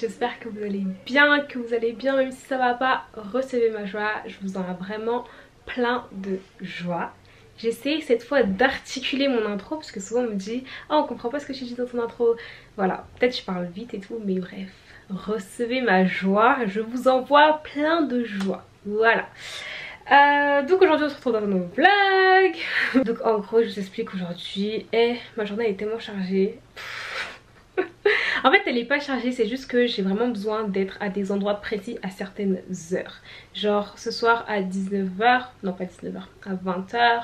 j'espère que vous allez bien, que vous allez bien même si ça va pas, recevez ma joie, je vous en ai vraiment plein de joie. J'essaie cette fois d'articuler mon intro parce que souvent on me dit « Oh on comprend pas ce que tu dis dans ton intro ». Voilà, peut-être je parle vite et tout mais bref, recevez ma joie, je vous envoie plein de joie, voilà. Euh, donc aujourd'hui on se retrouve dans un nouveau vlog Donc en gros je vous explique aujourd'hui Eh ma journée est tellement chargée En fait elle est pas chargée c'est juste que j'ai vraiment besoin d'être à des endroits précis à certaines heures Genre ce soir à 19h, non pas 19h, à 20h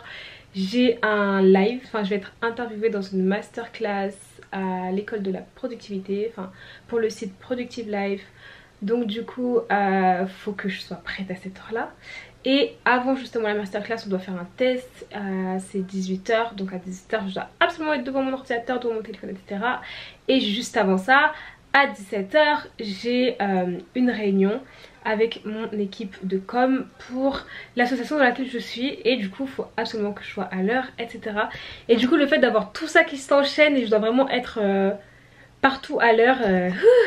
J'ai un live, enfin je vais être interviewée dans une masterclass à l'école de la productivité Enfin pour le site Productive Life donc du coup, euh, faut que je sois prête à cette heure là. Et avant justement la masterclass, on doit faire un test. Euh, c'est 18h. Donc à 18h, je dois absolument être devant mon ordinateur, devant mon téléphone, etc. Et juste avant ça, à 17h, j'ai euh, une réunion avec mon équipe de com pour l'association dans laquelle je suis et du coup il faut absolument que je sois à l'heure etc et du coup le fait d'avoir tout ça qui s'enchaîne et je dois vraiment être euh, partout à l'heure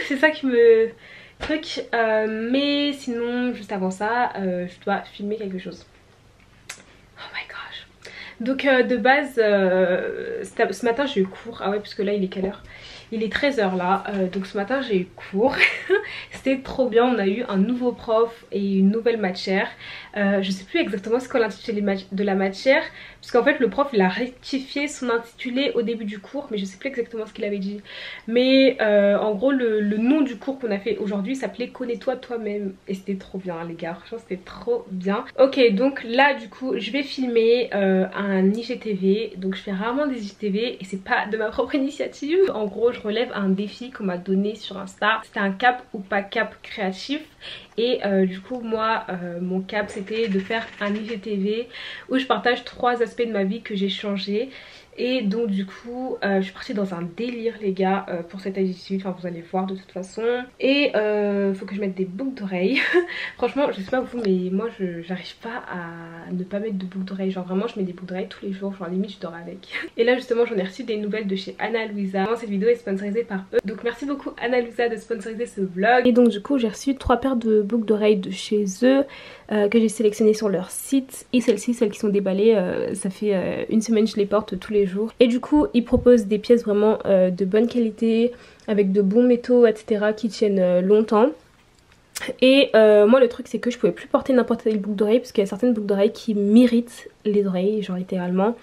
c'est ça qui me truc. Euh, mais sinon, juste avant ça, euh, je dois filmer quelque chose. Oh my gosh. Donc euh, de base, ce matin j'ai eu cours. Ah ouais, parce que là il est quelle heure? Il est 13h là, euh, donc ce matin j'ai eu cours. C'était trop bien, on a eu un nouveau prof et une nouvelle matière. Euh, je sais plus exactement ce qu'on l'intitulé de la matière, parce qu'en fait le prof il a rectifié son intitulé au début du cours, mais je sais plus exactement ce qu'il avait dit. Mais euh, en gros le, nom du cours qu'on a fait aujourd'hui s'appelait Connais-toi toi-même. Et c'était trop bien les gars, franchement c'était trop bien. Ok donc là du coup je vais filmer un IGTV, donc je fais rarement des IGTV et c'est pas de ma propre initiative. En gros je relève un défi qu'on m'a donné sur Insta. C'était un cap ou pas cap créatif. Et euh, du coup moi euh, mon cap c'était de faire un IGTV où je partage trois aspects de ma vie que j'ai changé et donc du coup euh, je suis partie dans un délire les gars euh, pour cette édition, enfin vous allez voir de toute façon. Et euh, faut que je mette des boucles d'oreilles. Franchement je sais pas vous mais moi j'arrive pas à ne pas mettre de boucles d'oreilles. Genre vraiment je mets des boucles d'oreilles tous les jours, genre limite je dors avec. Et là justement j'en ai reçu des nouvelles de chez Anna Louisa. Cette vidéo est sponsorisée par eux. Donc merci beaucoup Anna Louisa de sponsoriser ce vlog. Et donc du coup j'ai reçu trois paires de boucles d'oreilles de chez eux que j'ai sélectionnées sur leur site. Et celles-ci, celles qui sont déballées, ça fait une semaine que je les porte tous les jours et du coup, ils proposent des pièces vraiment euh, de bonne qualité, avec de bons métaux, etc. qui tiennent euh, longtemps. Et euh, moi le truc c'est que je pouvais plus porter n'importe quelle boucle d'oreille parce qu'il y a certaines boucles d'oreilles qui m'irritent les oreilles genre littéralement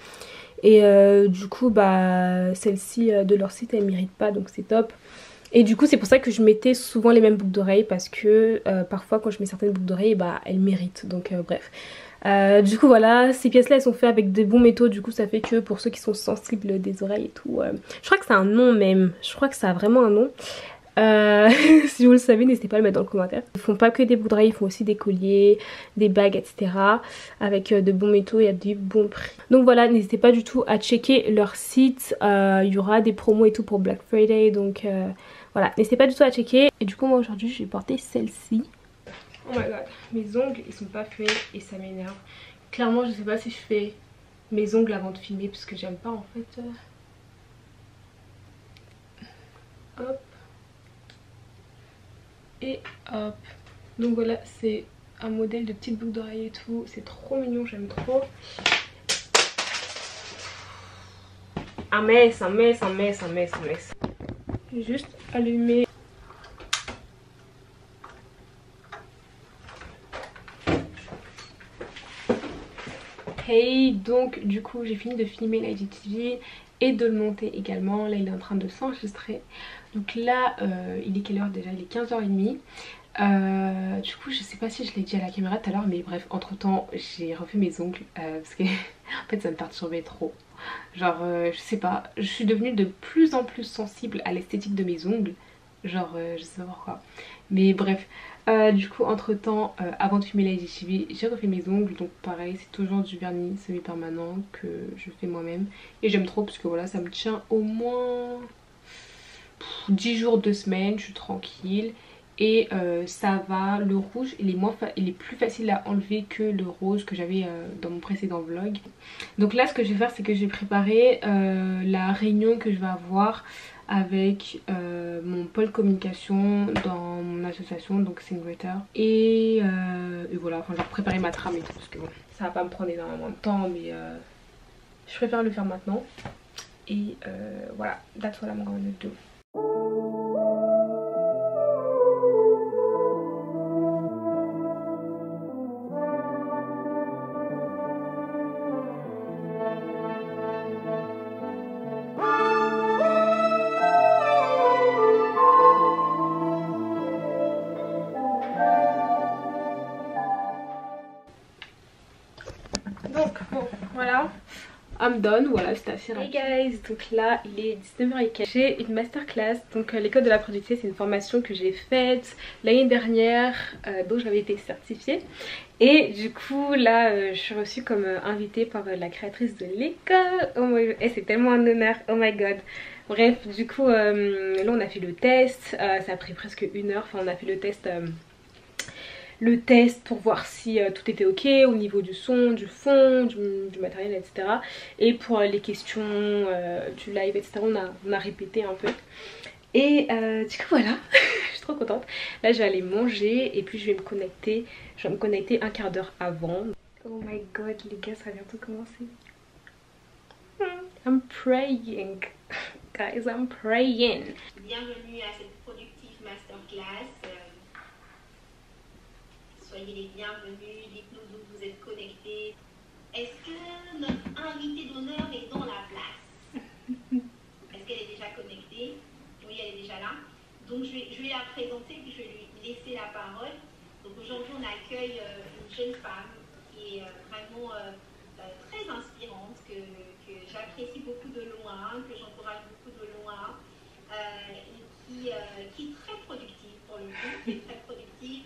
et du coup bah celle-ci de leur site elle m'irrite pas donc c'est top et du coup c'est pour ça que je mettais souvent les mêmes boucles d'oreilles parce que parfois quand je mets certaines boucles d'oreilles bah elles méritent donc bref euh, du coup voilà, ces pièces là elles sont faites avec des bons métaux du coup ça fait que pour ceux qui sont sensibles des oreilles et tout, euh, je crois que c'est un nom même, je crois que ça a vraiment un nom. Euh, si vous le savez n'hésitez pas à le mettre dans le commentaire. Ils font pas que des boucles d'oreilles, ils font aussi des colliers, des bagues etc. Avec de bons métaux et à des bons prix. Donc voilà n'hésitez pas du tout à checker leur site, il y aura des promos et tout pour Black Friday donc voilà n'hésitez pas du tout à checker. Et du coup moi aujourd'hui je vais porter celle-ci. Oh my god, mes ongles ils sont pas faits et ça m'énerve. Clairement je sais pas si je fais mes ongles avant de filmer parce que j'aime pas en fait. Hop. Et hop. Donc voilà c'est un modèle de petite boucle d'oreille et tout. C'est trop mignon, j'aime trop. Un mess, un mess, un mess, un mess, un mess. Juste allumer donc du coup j'ai fini de filmer l'IGTV et de le monter également. Là il est en train de s'enregistrer. Donc là euh, il est quelle heure déjà? Il est 15h30. Euh, du coup je sais pas si je l'ai dit à la caméra tout à l'heure mais bref entre temps j'ai refait mes ongles euh, parce que en fait ça me perturbait trop. Genre je sais pas, je suis devenue de plus en plus sensible à l'esthétique de mes ongles. Genre je sais pas pourquoi. Mais bref, euh, du coup entre temps euh, avant de filmer la IGTV j'ai refait mes ongles donc pareil c'est toujours du vernis semi-permanent que je fais moi-même et j'aime trop parce que voilà ça me tient au moins 10 jours, 2 semaines, je suis tranquille et euh, ça va, le rouge il est, moins il est plus facile à enlever que le rose que j'avais dans mon précédent vlog donc là ce que je vais faire c'est que j'ai préparé la réunion que je vais avoir avec euh, mon pôle communication dans mon association, donc Singletter. Et, euh, voilà, enfin, genre préparer ma trame et tout, parce que bon, ça va pas me prendre énormément de temps, mais euh, je préfère le faire maintenant. Et voilà, that's what I'm gonna do. Voilà c'était assez rapide. Hey guys, donc là il est 19h15. J'ai une masterclass, donc euh, l'école de la productivité c'est une formation que j'ai faite l'année dernière, euh, dont j'avais été certifiée. Et du coup là euh, je suis reçue comme invitée par la créatrice de l'école. Oh my god, c'est tellement un honneur, oh my god. Bref, du coup là on a fait le test, ça a pris presque une heure, enfin on a fait le test le test pour voir si euh, tout était ok au niveau du son, du fond, du, matériel, etc. Et pour les questions euh, du live, etc. On a, on a répété un peu. Et euh, du coup voilà, je suis trop contente. Là je vais aller manger et puis je vais me connecter. Je vais me connecter un quart d'heure avant. Oh my god les gars, ça va bientôt commencer. I'm praying. Guys, I'm praying. Bienvenue à cette productive masterclass soyez les bienvenus, dites-nous d'où vous êtes connectés. Est-ce que notre invitée d'honneur est dans la place? Est-ce qu'elle est déjà connectée? Oui, elle est déjà là. Donc je vais, la présenter puis je vais lui laisser la parole. Donc aujourd'hui on accueille euh, une jeune femme qui est euh, vraiment euh, très inspirante, que, que j'apprécie beaucoup de loin, que j'encourage beaucoup de loin, et qui, qui est très productive pour le coup, qui est très productive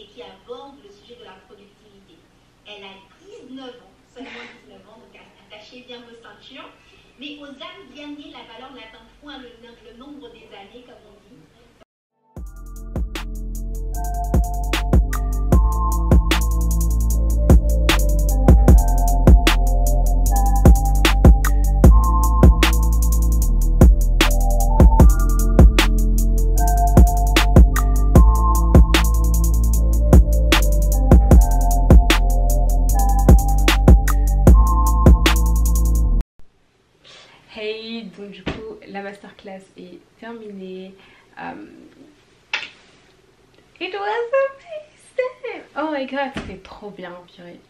et qui aborde le sujet de la productivité. Elle a 19 ans, seulement 19 ans, donc attachez bien vos ceintures. Mais aux âmes bien nées, la valeur n'atteint point le, le nombre des années, comme on masterclass est terminée. Um, it was amazing! Oh my god, c'était trop bien, purée.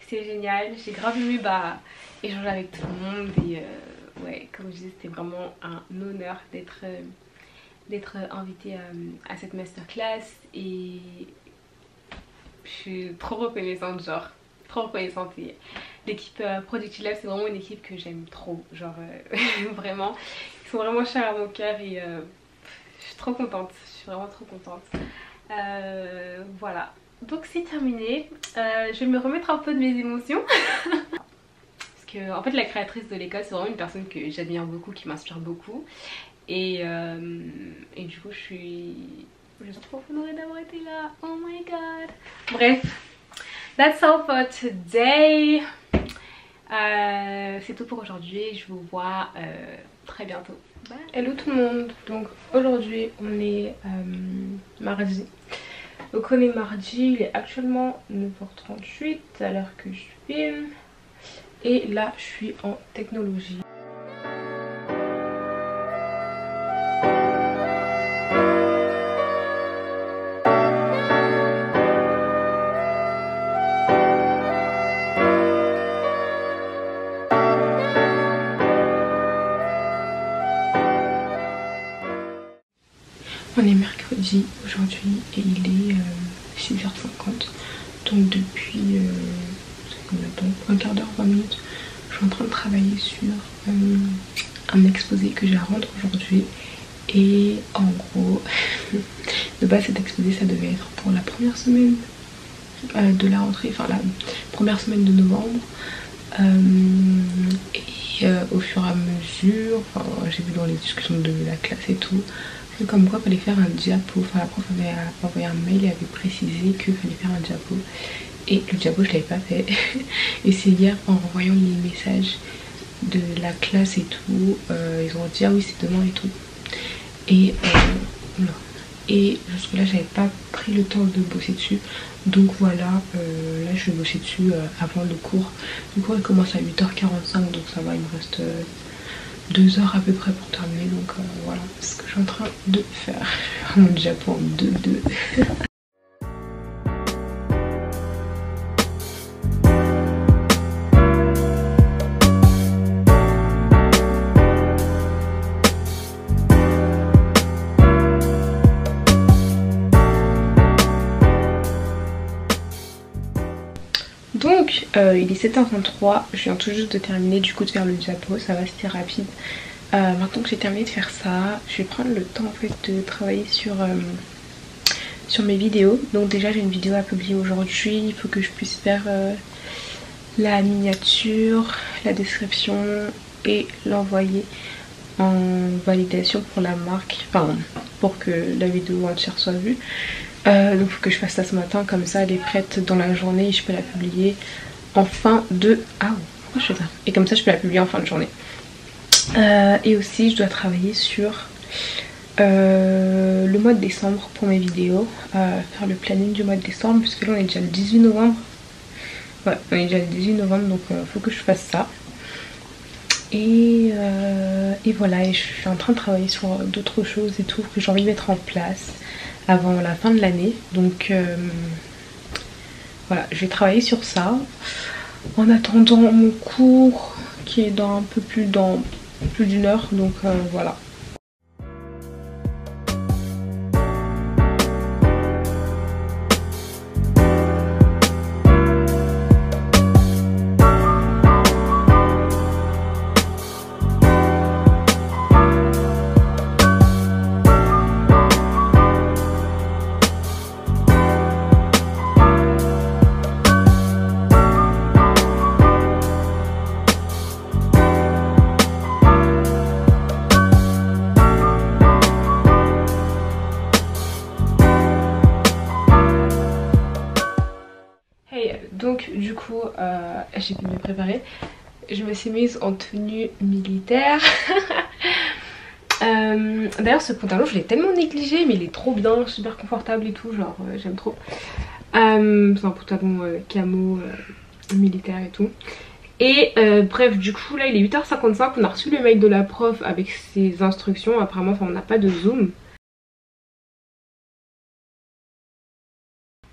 C'était génial. J'ai grave aimé bah, échanger avec tout le monde. Et euh, ouais, comme je disais, c'était vraiment un honneur d'être euh, d'être invitée à, à cette masterclass. Et je suis trop reconnaissante, genre trop reconnaissante et l'équipe euh, Productive Lab c'est vraiment une équipe que j'aime trop genre euh, vraiment sont vraiment chers à mon cœur et euh, je suis trop contente. Je suis vraiment trop contente. Voilà. Donc c'est terminé. Je vais me remettre un peu de mes émotions. Parce que en fait la créatrice de l'école c'est vraiment une personne que j'admire beaucoup qui m'inspire beaucoup. Et, du coup je suis je suis trop honorée d'avoir été là. Oh my god. Bref. That's all for today. Euh, c'est tout pour aujourd'hui. Je vous vois euh, très bientôt. Hello tout le monde. Donc aujourd'hui on est euh, mardi. Donc on est mardi. Il est actuellement 9h38 à l'heure que je filme. Et là je suis en technologie. On est mercredi aujourd'hui et il est 6h50 euh, donc depuis euh, un quart d'heure, 20 minutes je suis en train de travailler sur euh, un exposé que j'ai à rendre aujourd'hui. Et en gros de base cet exposé ça devait être pour la première semaine de la rentrée, enfin la première semaine de novembre. Et au fur et à mesure, j'ai vu dans les discussions de la classe et tout comme quoi il fallait faire un diapo. Enfin, la prof avait envoyé un mail et avait précisé qu'il fallait faire un diapo. Et le diapo, je l'avais pas fait. et c'est hier, en renvoyant les messages de la classe et tout, euh, ils ont dit ah oui, c'est demain et tout. Et, euh, et jusque là j'avais pas pris le temps de bosser dessus. Donc voilà, euh, là je vais bosser dessus euh, avant le cours. Le cours il commence à 8h45 donc ça va, il me reste 2 heures à peu près pour terminer. Donc voilà ce que je suis en train de faire. Mon Japon en 2-2. Euh, il est 7h33, je viens tout juste de terminer du coup de faire le diapo, ça va c'était rapide. Euh, maintenant que j'ai terminé de faire ça, je vais prendre le temps en fait de travailler sur, euh, sur mes vidéos. Donc déjà j'ai une vidéo à publier aujourd'hui, il faut que je puisse faire la miniature, la description et l'envoyer en validation pour la marque, enfin pour que la vidéo entière soit vue. Donc il faut que je fasse ça ce matin, comme ça elle est prête dans la journée et je peux la publier en fin de... Ah pourquoi je fais ça Et comme ça je peux la publier en fin de journée. Euh, et aussi je dois travailler sur euh, le mois de décembre pour mes vidéos, faire le planning du mois de décembre, puisque là on est déjà le 18 novembre. Ouais, on est déjà le 18 novembre donc il faut que je fasse ça. Et, et, voilà, et je suis en train de travailler sur d'autres choses et tout que j'ai envie de mettre en place avant la fin de l'année. Donc euh, voilà, je vais travailler sur ça. En attendant mon cours qui est dans un peu plus dans plus d'une heure. Donc euh, voilà. Donc du coup euh, j'ai pu me préparer. Je me suis mise en tenue militaire. Euh, d'ailleurs ce pantalon je l'ai tellement négligé mais il est trop bien, super confortable et tout, genre euh, j'aime trop. c'est un pantalon camo militaire et tout. Et bref du coup là il est 8h55, on a reçu le mail de la prof avec ses instructions, apparemment on n'a pas de zoom.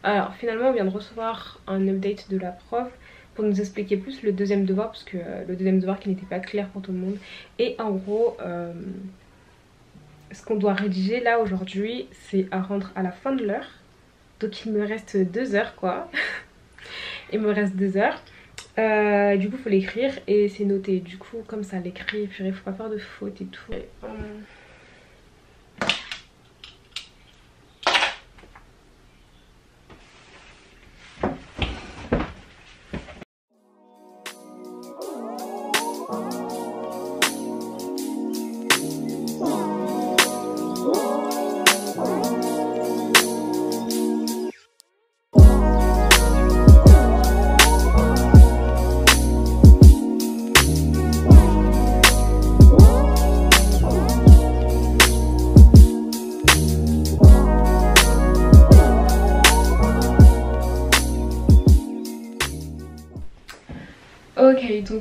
Alors finalement on vient de recevoir un update de la prof pour nous expliquer plus le deuxième devoir parce que euh, le deuxième devoir qui n'était pas clair pour tout le monde. Et en gros euh, ce qu'on doit rédiger là aujourd'hui c'est à rendre à la fin de l'heure. Donc il me reste deux heures quoi. il me reste deux heures. Euh, du coup il faut l'écrire et c'est noté. Du coup comme ça l'écrit, il faut pas faire de fautes et tout.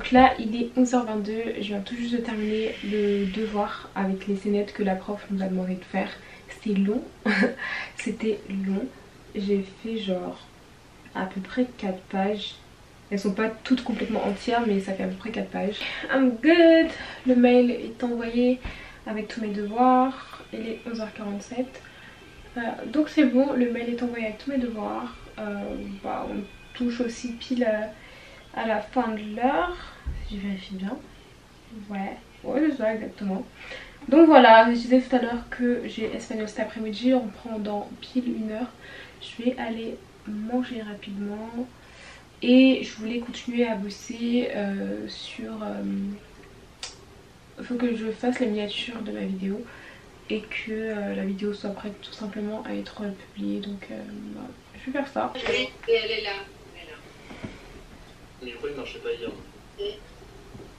Donc là il est 11h22, je viens tout juste de terminer le devoir avec les scénettes que la prof nous a demandé de faire. C'était long, c'était long, j'ai fait genre à peu près 4 pages. Elles sont pas toutes complètement entières mais ça fait à peu près 4 pages. I'm good, le mail est envoyé avec tous mes devoirs, il est 11h47. donc c'est bon, le mail est envoyé avec tous mes devoirs. Euh, bah, on touche aussi pile... à à la fin de l'heure. Si je vérifie bien. Ouais, ouais c'est ça exactement. Donc voilà, je disais tout à l'heure que j'ai espagnol cet après-midi. On prend dans pile une heure. Je vais aller manger rapidement. Et je voulais continuer à bosser euh, sur... Il euh, faut que je fasse la miniature de ma vidéo et que euh, la vidéo soit prête tout simplement à être publiée. Donc je vais faire ça. Et elle est là. Mais pourquoi il marchait pas hier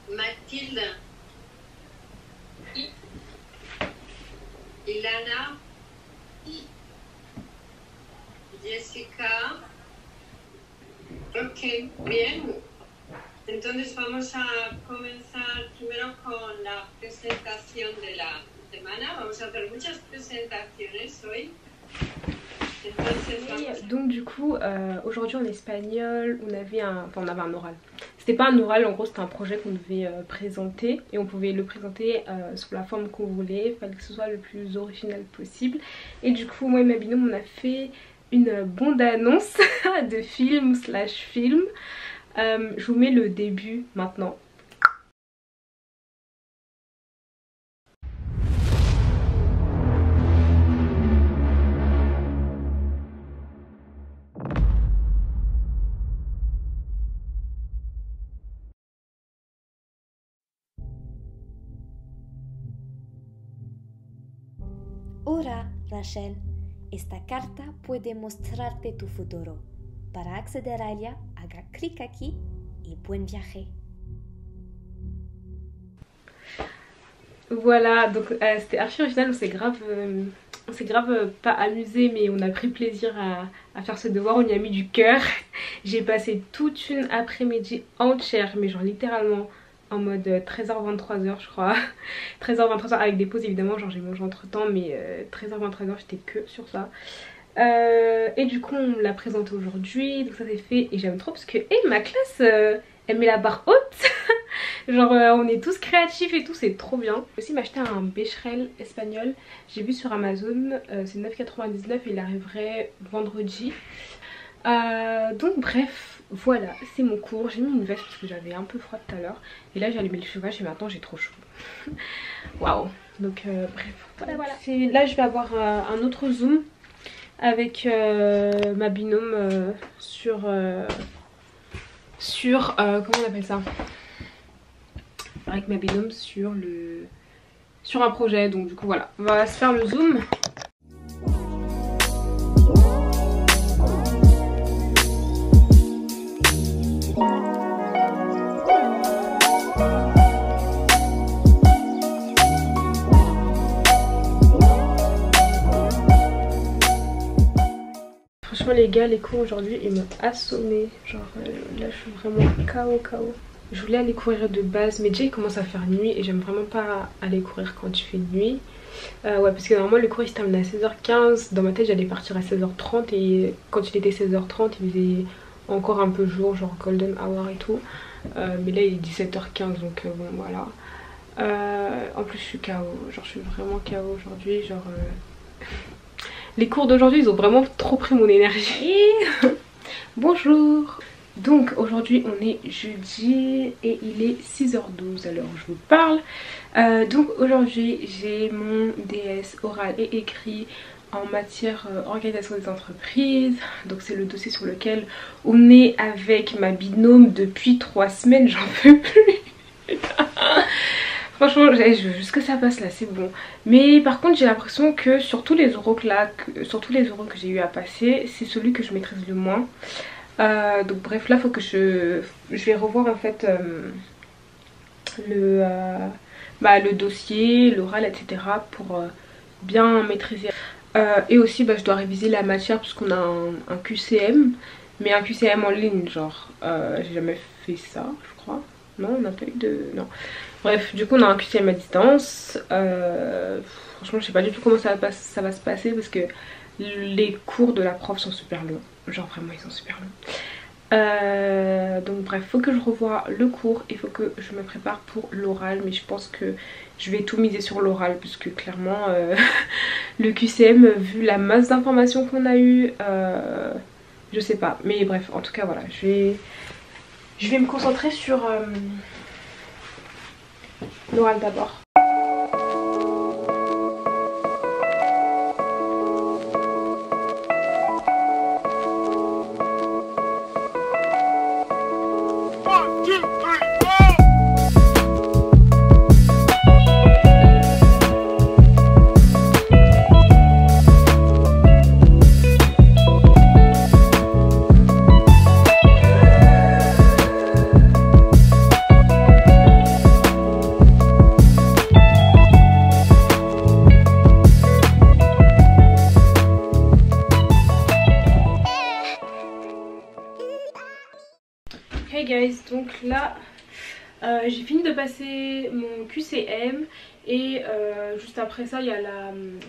Mathilde. Ilana, Jessica. Ok, bien. Entonces vamos a comenzar primero con la presentación de la semana. Vamos a hacer muchas presentaciones hoy. Donc du coup, euh, aujourd'hui en espagnol, on avait un, enfin on avait un oral. C'était pas un oral, en gros c'était un projet qu'on devait euh, présenter et on pouvait le présenter euh, sous la forme qu'on voulait. Il fallait que ce soit le plus original possible. Et du coup, moi et ma binôme, on a fait une bande annonce de film slash film. je vous mets le début maintenant. Rachel, esta carta puede mostrarte tu futuro. Para acceder a ella, haga clic aquí y buen viaje. Voilà, donc euh, c'était archi original, on s'est grave, euh, grave euh, pas amusé mais on a pris plaisir à, à, faire ce devoir, on y a mis du cœur. J'ai passé toute une après-midi entière, mais genre littéralement en mode 13h-23h euh, je crois. 13h-23h avec des pauses évidemment genre j'ai mangé entre temps mais 13h-23h euh, j'étais que sur ça. Euh, et du coup on l'a présenté aujourd'hui donc ça s'est fait et j'aime trop parce que et ma classe elle met la barre haute. Genre on est tous créatifs et tout c'est trop bien. J'ai aussi m'acheter un bécherel espagnol. J'ai vu sur Amazon c'est 9,99 et il arriverait vendredi. Donc bref voilà, c'est mon cours. J'ai mis une veste parce que j'avais un peu froid tout à l'heure. Et là j'ai allumé le chauffage et maintenant j'ai trop chaud. Waouh Donc euh, bref, voilà voilà. Là je vais avoir euh, un autre zoom avec euh, ma binôme sur... sur... comment on appelle ça? Avec ma binôme sur le... Sur un projet. Donc du coup voilà, on va se faire le zoom. Les cours aujourd'hui ils m'ont assommé. Genre euh, là je suis vraiment KO KO. Je voulais aller courir de base mais déjà il commence à faire nuit et j'aime vraiment pas aller courir quand il fait nuit. Euh, ouais parce que normalement le cours il se termine à 16h15. Dans ma tête j'allais partir à 16h30 et quand il était 16h30 il faisait encore un peu jour genre golden hour et tout. Euh, mais là il est 17h15 donc bon voilà. en plus je suis KO, genre je suis vraiment KO aujourd'hui, genre les cours d'aujourd'hui, ils ont vraiment trop pris mon énergie. Bonjour donc aujourd'hui on est jeudi et il est 6h12 alors je vous parle. Euh, donc aujourd'hui j'ai mon DS oral et écrit en matière euh, organisation des entreprises. Donc c'est le dossier sur lequel on est avec ma binôme depuis 3 semaines, j'en peux plus. Franchement, juste que ça passe là, c'est bon. Mais par contre, j'ai l'impression que sur tous les euros que les que j'ai eu à passer, c'est celui que je maîtrise le moins. Euh, donc bref, là, faut que je, je vais revoir en fait euh, le, euh, bah, le dossier, l'oral, etc. pour bien maîtriser. et aussi, bah, je dois réviser la matière parce qu'on a un, QCM, mais un QCM en ligne, genre, j'ai jamais fait ça, je crois. Non, on n'a pas eu de... Non. Bref, du coup on a un QCM à distance. Euh, franchement je sais pas du tout comment ça va, ça va se passer parce que les cours de la prof sont super longs. Genre vraiment ils sont super longs. Euh, donc bref, faut que je revoie le cours, il faut que je me prépare pour l'oral, mais je pense que je vais tout miser sur l'oral puisque clairement euh, le QCM, vu la masse d'informations qu'on a eu, je sais pas. Mais bref, en tout cas voilà, je vais, je vais me concentrer sur l'oral d'abord. Passer mon QCM et euh, juste après ça il y a la hum,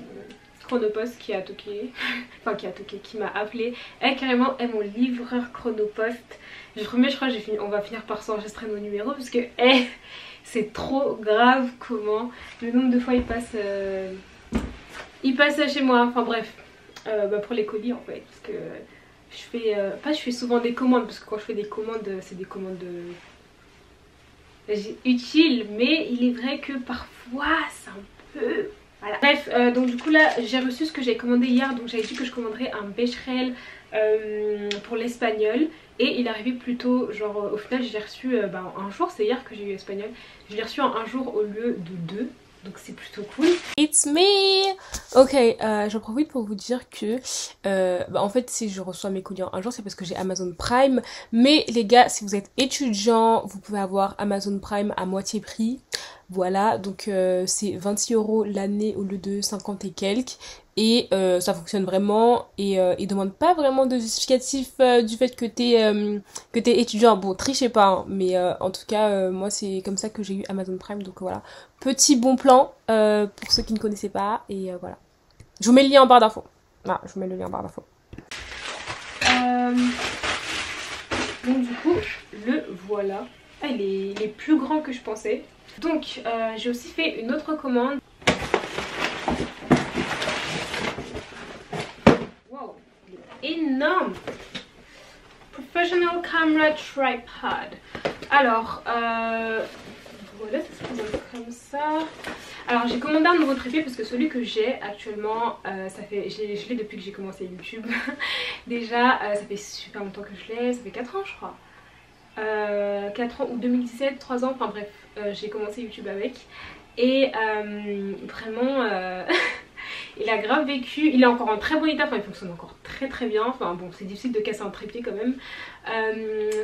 chronopost qui a toqué, enfin qui a toqué, qui m'a appelé. Elle carrément est mon livreur chronopost. Je promets je crois on va finir par s'enregistrer nos numéros parce que eh, c'est trop grave comment le nombre de fois il passe, euh, il passe chez moi, enfin bref. Bah, pour les colis en fait parce que je fais euh, pas je fais souvent des commandes parce que quand je fais des commandes c'est des commandes utiles mais il est vrai que parfois c'est un peu voilà. Bref, euh, donc du coup là j'ai reçu ce que j'ai commandé hier donc j'avais dit que je commanderais un becherel euh, pour l'espagnol et il est arrivé plutôt genre au final j'ai reçu bah, un jour, c'est hier que j'ai eu espagnol, j'ai reçu un jour au lieu de deux donc c'est plutôt cool. It's me Ok, euh, j'en profite pour vous dire que euh, bah, en fait si je reçois mes colis un jour c'est parce que j'ai Amazon Prime. Mais les gars, si vous êtes étudiant, vous pouvez avoir Amazon Prime à moitié prix. Voilà, donc euh, c'est 26 euros l'année au lieu de 50 et quelques. Et euh, ça fonctionne vraiment et euh, il demande pas vraiment de justificatif du fait que t'es que t'es étudiant. Bon, trichez pas, hein, mais en tout cas moi c'est comme ça que j'ai eu Amazon Prime. Donc voilà, petit bon plan pour ceux qui ne connaissaient pas et voilà. Je vous mets le lien en barre d'infos. Ah, je vous mets le lien en barre d'infos. donc du coup le voilà. Ah, il est, plus grand que je pensais. Donc euh, j'ai aussi fait une autre commande. Énorme Professional Camera Tripod. Alors, euh, voilà, ça se présente comme ça. Alors j'ai commandé un nouveau trépied parce que celui que j'ai actuellement, euh, ça fait, je l'ai depuis que j'ai commencé YouTube. Déjà, ça fait super longtemps que je l'ai, ça fait 4 ans je crois. 4 ans ou 2017, 3 ans, enfin bref, euh, j'ai commencé YouTube avec. Et euh, vraiment, euh, il a grave vécu. Il est encore en très bon état, enfin il fonctionne encore très très bien. Enfin bon, c'est difficile de casser un trépied quand même.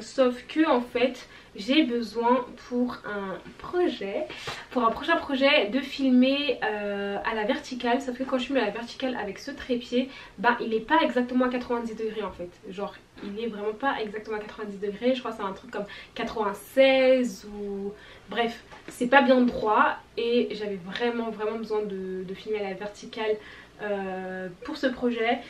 sauf que en fait, j'ai besoin pour un projet, pour un prochain projet de filmer à la verticale. Sauf que quand je filme à la verticale avec ce trépied, bah il n'est pas exactement à 90 degrés en fait. Genre il est vraiment pas exactement à 90 degrés. Je crois que c'est un truc comme 96 ou Bref, c'est pas bien droit et j'avais vraiment vraiment besoin de, filmer à la verticale euh, pour ce projet.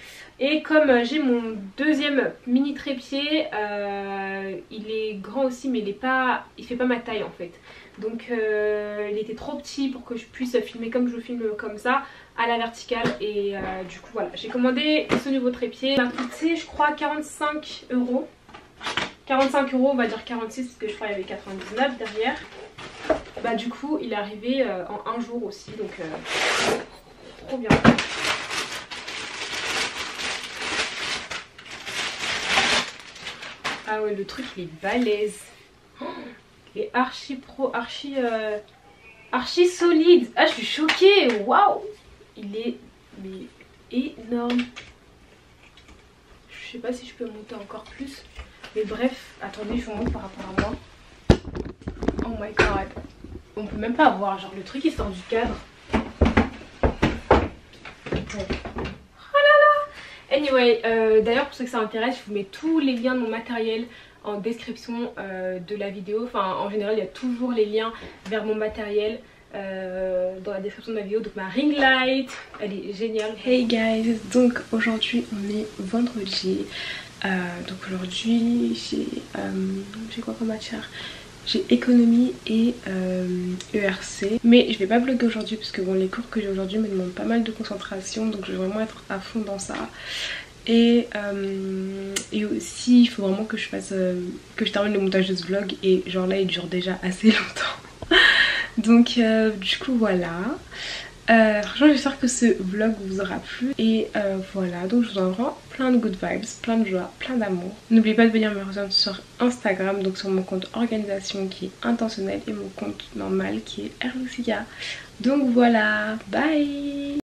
Et comme euh, j'ai mon deuxième mini trépied, euh, il est grand aussi mais il est pas, il fait pas ma taille en fait. Donc il était trop petit pour que je puisse filmer comme je filme comme ça à la verticale et du coup voilà j'ai commandé ce nouveau trépied. Il m'a coûté je crois 45 euros. 45 euros on va dire 46 parce que je crois qu'il y avait 99 derrière bah du coup il est arrivé euh, en un jour aussi donc euh, trop bien. Ah ouais le truc il est balèze. Il est archi pro, archi, euh, archi solide. Ah je suis choquée, waouh Il est énorme. Je sais pas si je peux monter encore plus. Mais bref, attendez je vous montre par rapport à moi. Oh my god. On peut même pas voir, genre le truc il sort du cadre. Oh là là Anyway, euh, d'ailleurs pour ceux que ça intéresse, je vous mets tous les liens de mon matériel en description euh, de la vidéo. Enfin en général il y a toujours les liens vers mon matériel. Euh, dans la description de ma vidéo donc ma ring light elle est géniale hey guys donc aujourd'hui on est vendredi donc aujourd'hui j'ai quoi comme matière? J'ai économie et ERC. Euh, e Mais je vais pas bloguer aujourd'hui parce que bon, les cours que j'ai aujourd'hui me demandent pas mal de concentration. Donc je vais vraiment être à fond dans ça. Et, euh, aussi il faut vraiment que je fasse euh, que je termine le montage de ce vlog et genre là il dure déjà assez longtemps donc du coup voilà. Euh, franchement j'espère que ce vlog vous aura plu. Et euh, voilà. Donc je vous envoie plein de good vibes, plein de joie, plein d'amour. N'oubliez pas de venir me rejoindre sur Instagram donc sur mon compte organisation qui est intentionnel et mon compte normal qui est Erlucia. Donc voilà, bye